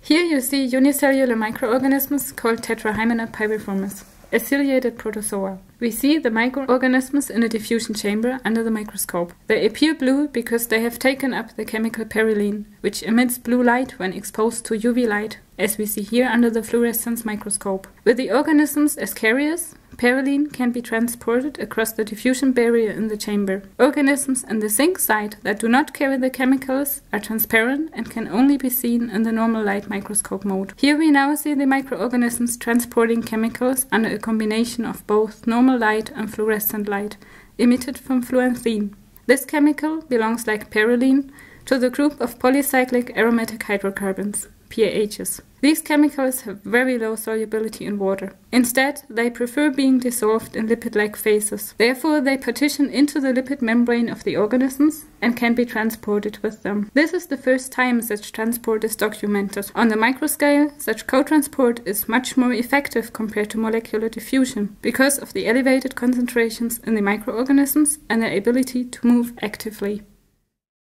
Here you see unicellular microorganisms called Tetrahymena pyriformis, a ciliated protozoa. We see the microorganisms in a diffusion chamber under the microscope. They appear blue because they have taken up the chemical perylene, which emits blue light when exposed to UV light, as we see here under the fluorescence microscope. With the organisms as carriers, perylene can be transported across the diffusion barrier in the chamber. Organisms in the zinc site that do not carry the chemicals are transparent and can only be seen in the normal light microscope mode. Here we now see the microorganisms transporting chemicals under a combination of both normal light and fluorescent light emitted from fluoranthene. This chemical belongs like perylene to the group of polycyclic aromatic hydrocarbons. PAHs. These chemicals have very low solubility in water. Instead, they prefer being dissolved in lipid-like phases. Therefore, they partition into the lipid membrane of the organisms and can be transported with them. This is the first time such transport is documented. On the microscale, such co-transport is much more effective compared to molecular diffusion because of the elevated concentrations in the microorganisms and their ability to move actively.